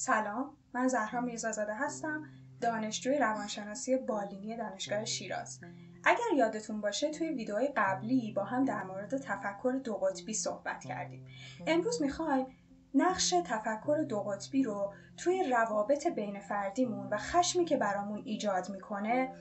سلام من زهرا میرزازاده هستم دانشجوی روانشناسی بالینی دانشگاه شیراز. اگر یادتون باشه توی ویدیوهای قبلی با هم در مورد تفکر دو قطبی صحبت کردیم. امروز می‌خوایم نقش تفکر دو قطبی رو توی روابط بین فردیمون و خشمی که برامون ایجاد می‌کنه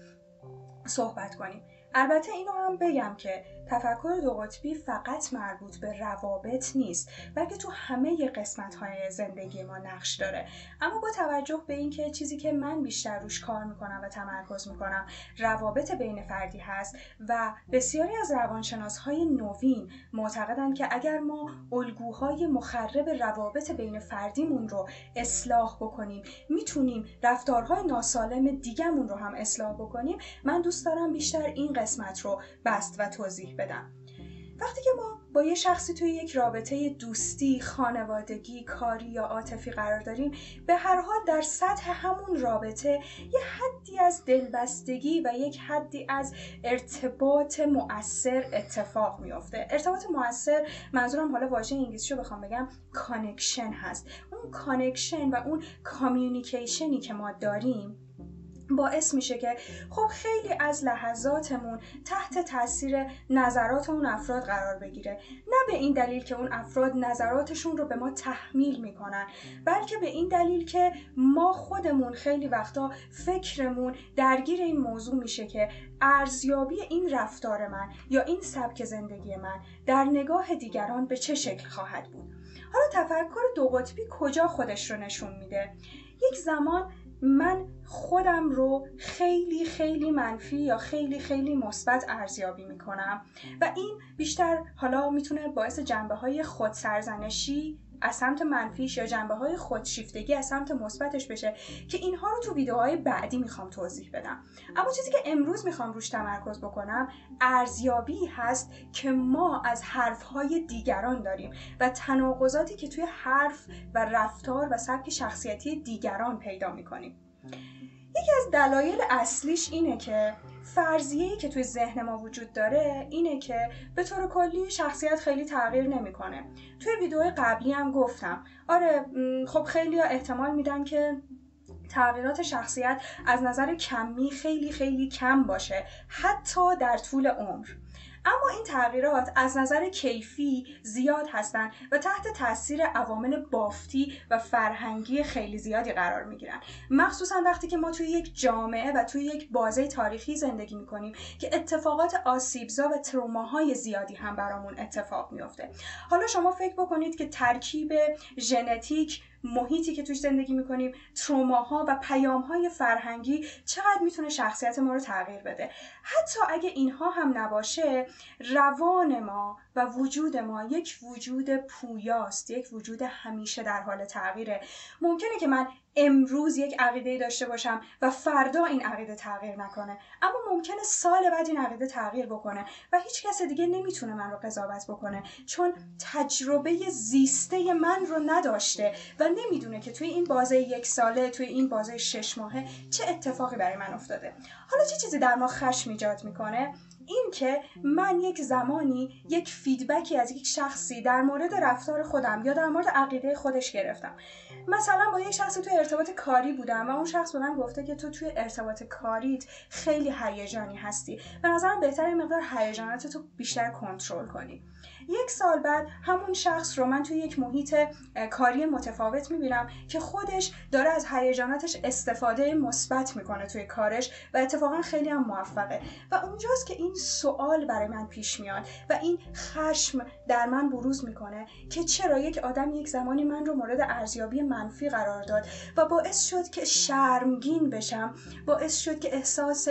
صحبت کنیم. البته اینو هم بگم که تفکر دو قطبی فقط مربوط به روابط نیست بلکه تو همه قسمت های زندگی ما نقش داره. اما با توجه به اینکه چیزی که من بیشتر روش کار می‌کنم و تمرکز می‌کنم روابط بین فردی هست و بسیاری از روانشناس های نوین معتقدند که اگر ما الگوهای مخرب روابط بین فردیمون رو اصلاح بکنیم می‌تونیم رفتارهای ناسالم دیگمون رو هم اصلاح بکنیم. من دوست دارم بیشتر این قسمت رو بست و توضیح بدم. وقتی که ما با یه شخصی توی یک رابطه دوستی، خانوادگی، کاری یا عاطفی قرار داریم به هر حال در سطح همون رابطه یه حدی از دلبستگی و یک حدی از ارتباط مؤثر اتفاق میافته. ارتباط مؤثر منظورم حالا واژه انگلیسی رو بخوام بگم connection هست. اون connection و اون communication ی که ما داریم باعث میشه که خب خیلی از لحظاتمون تحت تاثیر نظرات اون افراد قرار بگیره. نه به این دلیل که اون افراد نظراتشون رو به ما تحمیل می‌کنن بلکه به این دلیل که ما خودمون خیلی وقتا فکرمون درگیر این موضوع میشه که ارزیابی این رفتار من یا این سبک زندگی من در نگاه دیگران به چه شکل خواهد بود؟ حالا تفکر دو قطبی کجا خودش رو نشون میده؟ یک زمان من خودم رو خیلی خیلی منفی یا خیلی خیلی مثبت ارزیابی می‌کنم. و این بیشتر حالا می‌تونه باعث جنبه های خودسرزنشی از سمت منفیش یا جنبه های خودشیفتگی از سمت مثبتش بشه که اینها رو تو ویدیوهای بعدی می‌خوام توضیح بدم. اما چیزی که امروز می‌خوام روش تمرکز بکنم ارزیابی هست که ما از حرفهای دیگران داریم و تناقضاتی که توی حرف و رفتار و سبک شخصیتی دیگران پیدا می‌کنیم. یکی از دلایل اصلیش اینه که فرضیه‌ای که توی ذهن ما وجود داره اینه که به طور کلی شخصیت خیلی تغییر نمی‌کنه. توی ویدیو قبلی هم گفتم آره خب خیلی احتمال میدن که تغییرات شخصیت از نظر کمی خیلی خیلی کم باشه حتی در طول عمر اما این تغییرات از نظر کیفی زیاد هستند و تحت تاثیر عوامل بافتی و فرهنگی خیلی زیادی قرار می گیرن مخصوصا وقتی که ما توی یک جامعه و توی یک بازه تاریخی زندگی می کنیم که اتفاقات آسیبزا و تروماهای زیادی هم برامون اتفاق میافته. حالا شما فکر بکنید که ترکیب ژنتیک محیطی که توش زندگی می‌کنیم تروماها و پیامهای فرهنگی چقدر می‌تونه شخصیت ما رو تغییر بده. حتی اگه اینها هم نباشه روان ما و وجود ما یک وجود پویاست یک وجود همیشه در حال تغییره. ممکنه که من امروز یک عقیده داشته باشم و فردا این عقیده تغییر نکنه. اما ممکنه سال بعد این عقیده تغییر بکنه و هیچ کس دیگه نمی‌تونه من رو قضاوت بکنه چون تجربه زیسته من رو نداشته و نمی‌دونه که توی این بازه یک ساله توی این بازه شش ماهه چه اتفاقی برای من افتاده. حالا چه چیزی در ما خشم ایجاد می‌کنه؟ این که من یک زمانی یک فیدبکی از یک شخصی در مورد رفتار خودم یا در مورد عقیده خودش گرفتم. مثلا با یک شخصی توی ارتباط کاری بودم و اون شخص به من گفته که تو توی ارتباط کاریت خیلی هیجانی هستی. به نظرم بهتر مقدار هیجانات تو بیشتر کنترل کنی. یک سال بعد همون شخص رو من توی یک محیط کاری متفاوت می‌بینم که خودش داره از هیجاناتش استفاده مثبت می‌کنه توی کارش و اتفاقا خیلی هم موفقه. و اونجاست که این سوال برای من پیش میاد و این خشم در من بروز می‌کنه که چرا یک آدم یک زمانی من رو مورد ارزیابی منفی قرار داد و باعث شد که شرمگین بشم باعث شد که احساس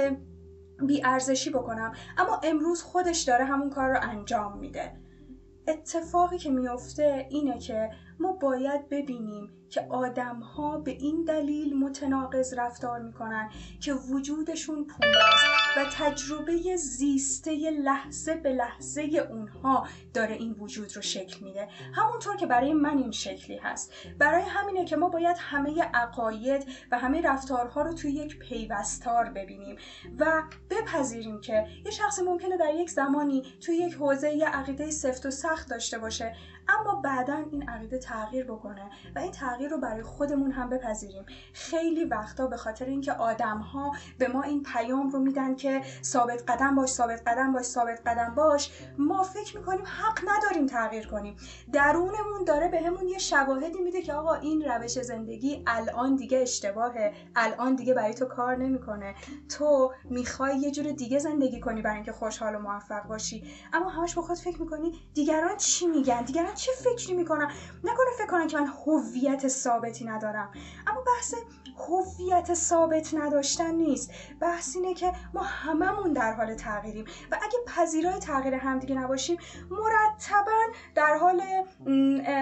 ارزشی بکنم. اما امروز خودش داره همون کار رو انجام میده. اتفاقی که میفته اینه که ما باید ببینیم که آدم ها به این دلیل متناقض رفتار می‌کنن که وجودشون پولاست و تجربه زیسته لحظه به لحظه اونها داره این وجود رو شکل میده. همونطور که برای من این شکلی هست. برای همینه که ما باید همه عقاید و همه رفتارها رو توی یک پیوستار ببینیم و بپذیریم که یه شخصی ممکنه در یک زمانی توی یک حوزه یه عقیده سفت و سخت داشته باشه اما بعدا این عقیده تغییر بکنه و این تغییر رو برای خودمون هم بپذیریم. خیلی وقتا به خاطر اینکه آدم ها به ما این پیام رو میدن که ثابت قدم باش ثابت قدم باش ثابت قدم باش ما فکر می‌کنیم حق نداریم تغییر کنیم. درونمون داره بهمون به یه شواهدی میده که آقا این روش زندگی الان دیگه اشتباهه الان دیگه برای تو کار نمی‌کنه. تو می‌خوای یه جور دیگه زندگی کنی برای اینکه خوشحال و موفق باشی. اما همش به خود فکر می‌کنی دیگران چی میگن؟ دیگران چه فکری می‌کنن؟ نکنه فکر کنن که من هویت ثابتی ندارم. اما بحث هویت ثابت نداشتن نیست. بحث اینه که ما هممون در حال تغییریم. و اگه پذیرای تغییر همدیگه نباشیم مرتبا در حال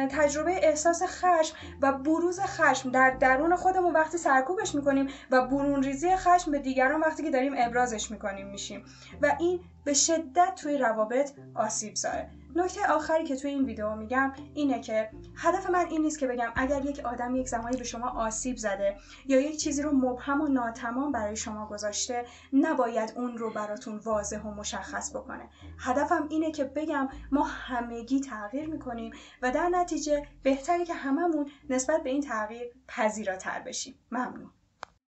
تجربه احساس خشم و بروز خشم در درون خودمون وقتی سرکوبش می‌کنیم و برون ریزی خشم به دیگران وقتی که داریم ابرازش می‌کنیم میشیم. و این به شدت توی روابط آسیب زاره. نکته آخری که توی این ویدیو میگم اینه که هدف من این نیست که بگم اگر یک آدم یک زمانی به شما آسیب زده یا یک چیزی رو مبهم و ناتمام برای شما گذاشته نباید اون رو براتون واضح و مشخص بکنه. هدفم اینه که بگم ما همگی تغییر می‌کنیم و در نتیجه بهتره که هممون نسبت به این تغییر پذیراتر بشیم. ممنون.